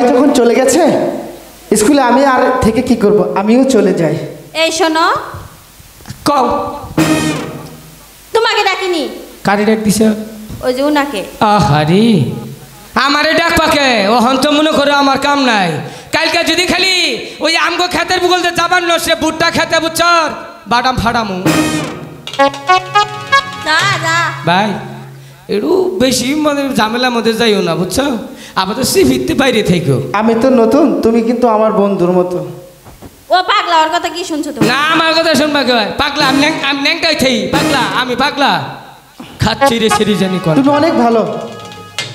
সবাই যখন চলে গেছে স্কুলে আমি আর থেকে কি করব? আমিও চলে যাই। এই শোনো। কও। তোমাকে ডাকিনি? কারে ডাক দিছে? ওই যে উনাকে। আহারি। আমারে ডাক পাকে। ও হন্ত মনে করে আমার কাম নাই। কালকে যদি খালি ওই আমগো খেতের বুগলতে যাবার ন সে বুটটা খেতে ফাড়ামু। যা যা ভাই একটু বেশি মানে ঝামেলার মধ্যে যাইও না বুঝছ? আপাতত সি ফিরতে বাইরে থেকো আমি তো নতুন তুমি কিন্তু আমার বন্ধুর মতো। ও পাগলা ওর কথা কি শুনছো তুমি? না আমার কথা শুনবা কে ভাই? পাগলা আমি ন্যাং- আমি ন্যাংটাই থেই পাগলা আমি পাগলা। খাচ্ছি রে সেরি জানি কোন তুমি অনেক ভালো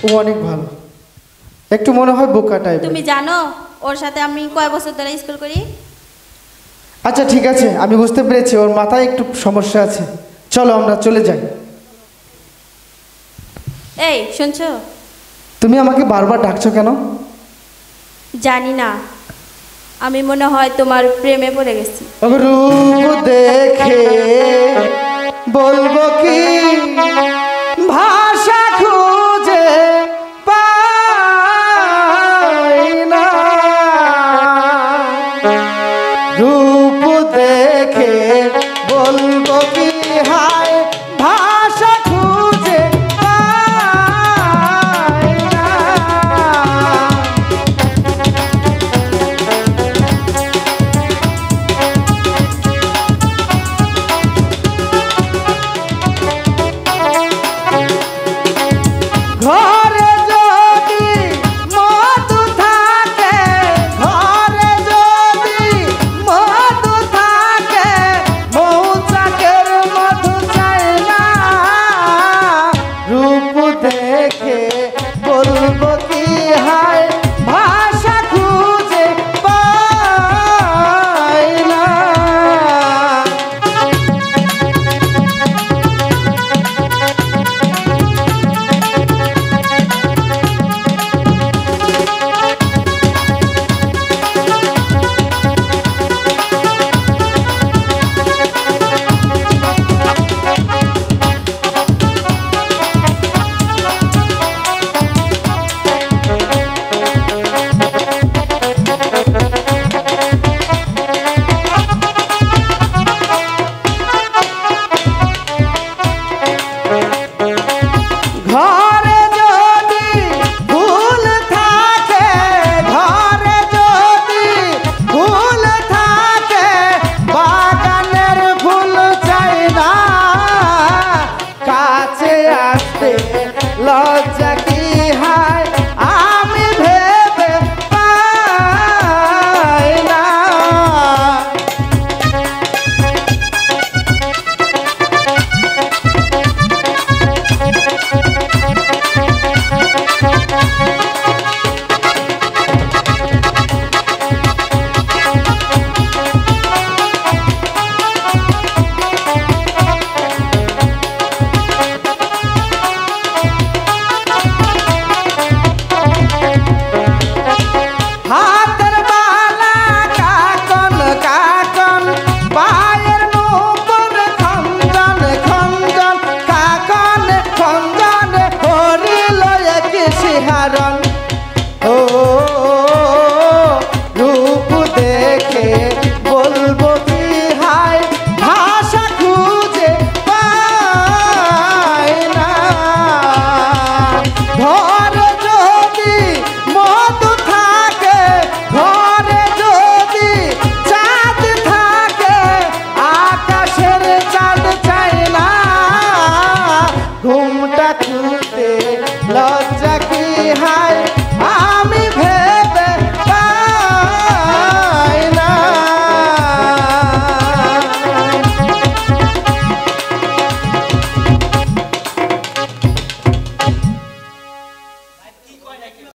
ও অনেক ভালো। একটু মনে হয় বোকা টাইপ তুমি জানো ওর সাথে আমি কয় বছর ধরে স্কুল করি? আচ্ছা ঠিক আছে আমি বুঝতে পেরেছি ওর মাথায় একটু সমস্যা আছে। চলো আমরা চলে যাই। এই শুনছো? তুমি আমাকে বারবার ডাকছো কেন? জানি না। আমি মনে হয় তোমার প্রেমে পড়ে গেছি। রূপ Okay. লজ্জা राजा